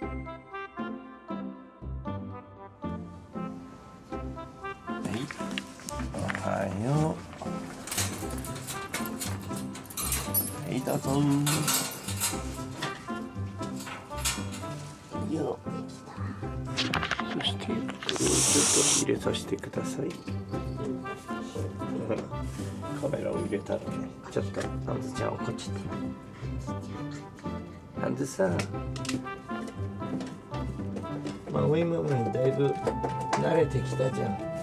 はい。おはようはい。どうぞよそしてこれをちょっと入れさせてください。カメラを入れたらねちょっとハンズちゃん怒っちゃったハンズさんまあウィムムにだいぶ慣れてきたじゃん。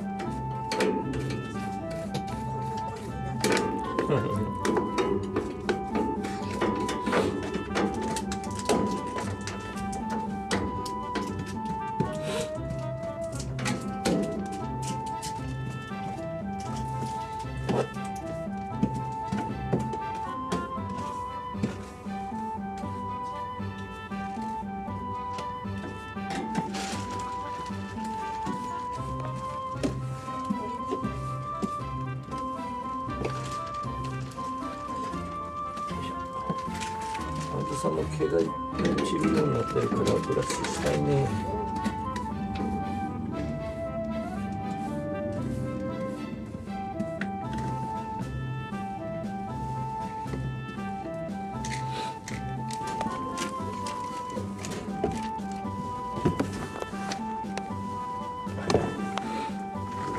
んの毛が散るようになってるからブラシしたいね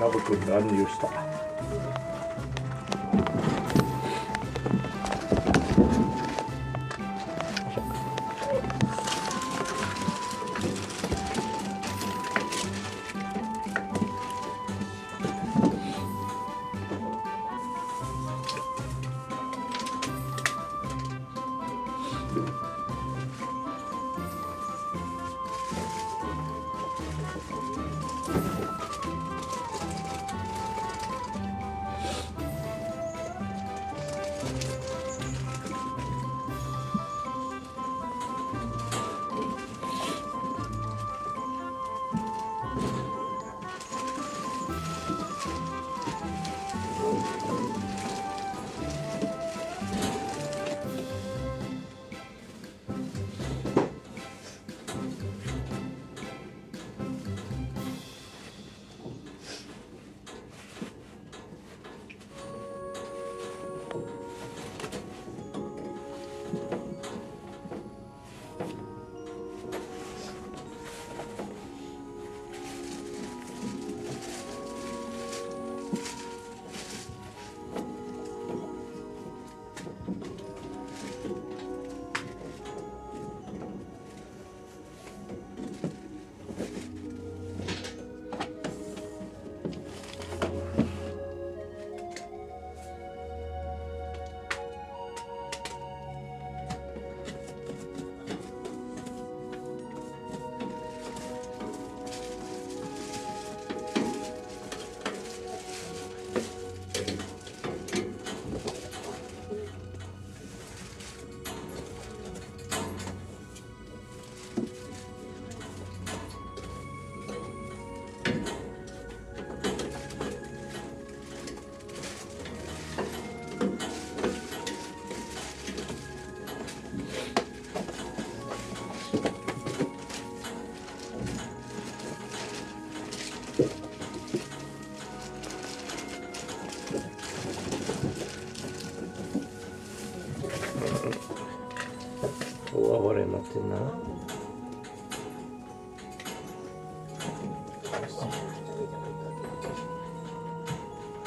ラブ君乱入した。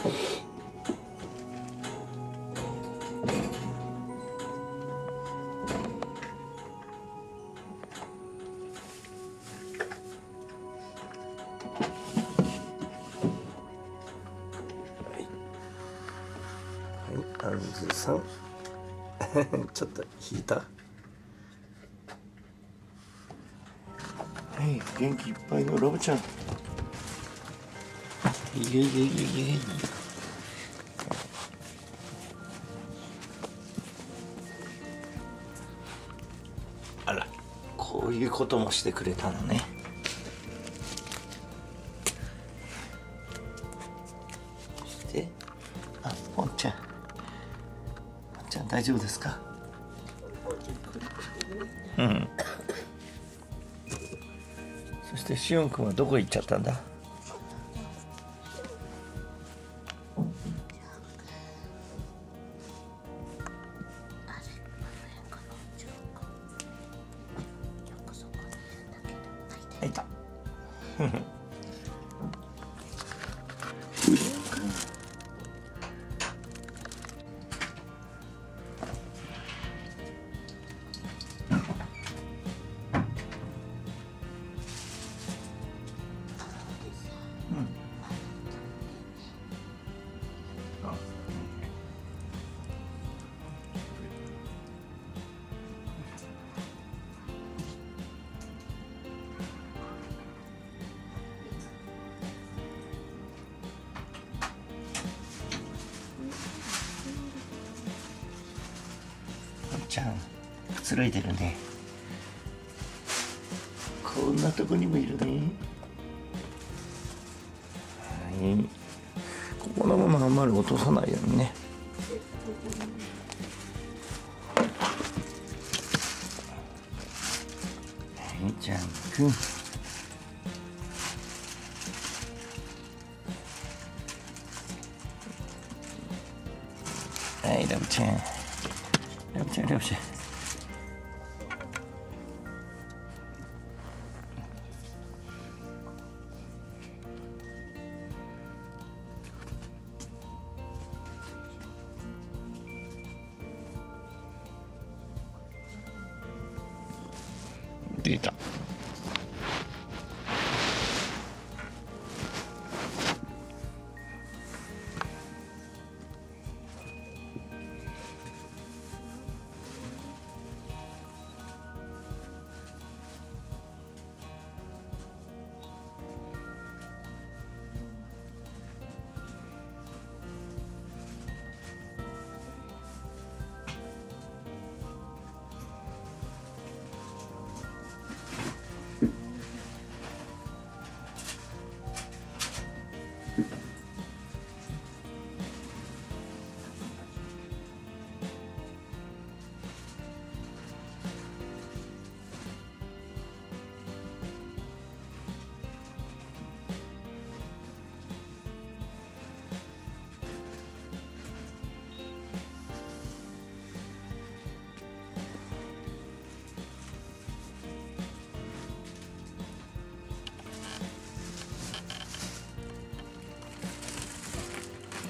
はい、アンズさん。ちょっと引いた？はい、元気いっぱいのロブちゃん。いやいやいやいや。あら、こういうこともしてくれたのね。そして、あ、ポンちゃん。ポンちゃん大丈夫ですか？うん。そしてしおんくんはどこ行っちゃったんだ？いた。ちゃんくつろいでるね。こんなとこにもいるね。はい。ここのままあんまり落とさないようにね。はいジャン君。はいラブちゃん。ラブちゃんラブち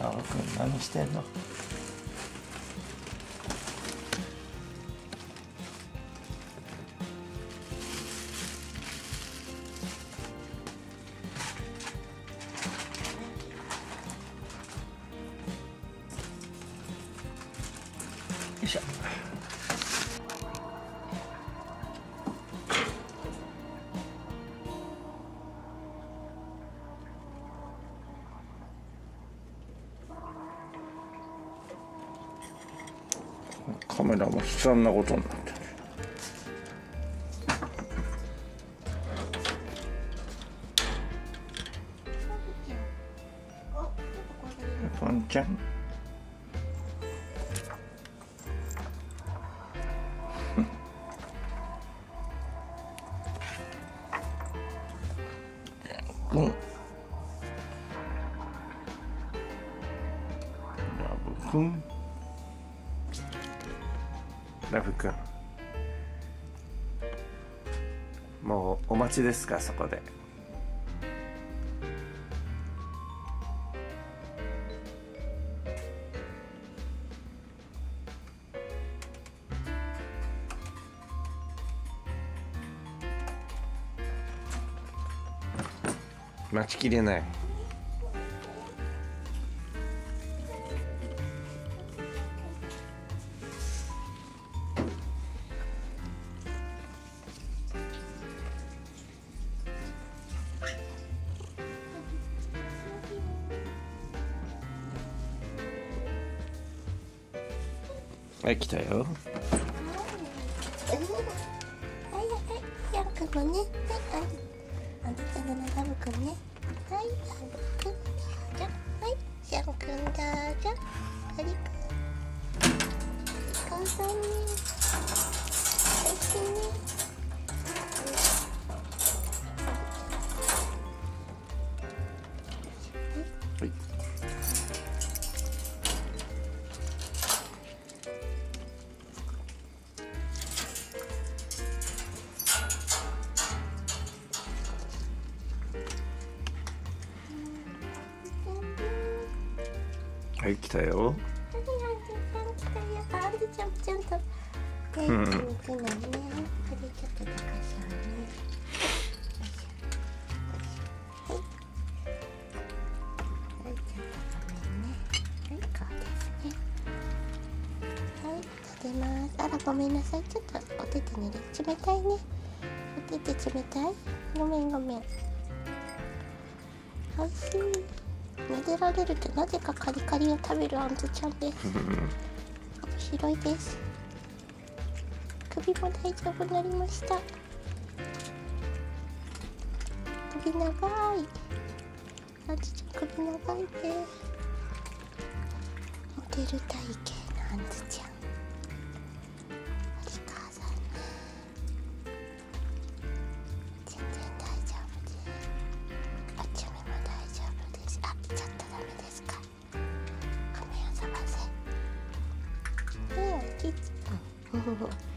青くん何してんの？カメラも悲惨なことになってる。ちですかそこで。待ちきれない。はい来たよはいはいはい、ヤブくんもね。はい、はい。あのラブくんね。はい、ラブくん。じゃ、はい、ヤブくんどうぞ。ありくん。お母さんね。おいしいね。はい来たよ、あアンズちゃんちゃんと元気に行くのね。これちょっとどかしょうね。あら、ごめんなさい。ちょっとお手手ぬれ。冷たい。ね。お手手冷たい。ごめんごめん。おい。しい。撫でられるとなぜかカリカリを食べるあんずちゃんです。面白いです。首も大丈夫になりました。首長い。あんずちゃん首長いです。モデル体型のあんずちゃん。ちゃったダメですか？ごめんあそばせ。ねえ、おじいちゃん。